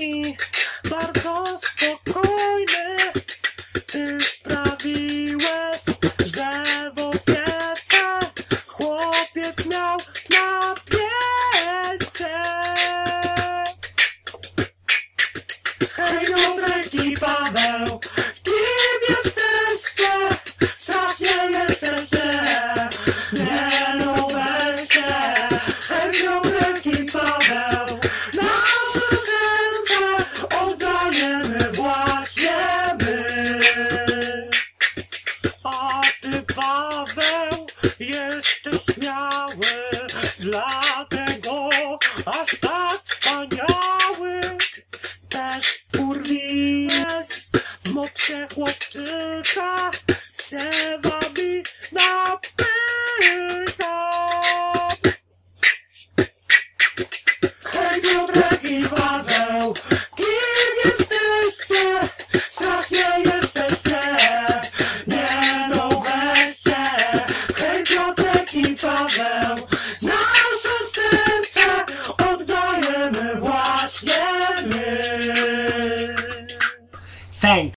i bardzo spokojny. Ty sprawiłeś, że w opiece chłopiec miał napięcie. Hej, Piotrek i Paweł, kim jesteście? Strasznie jesteście, nie Dlatego aż tak wspaniały też kurwis moksze chłopczyka se wabi na pyta. Hej Piotrek i Paweł, kim jesteście? Strasznie jesteście, nie no weźcie. Hej Piotrek i Paweł. thank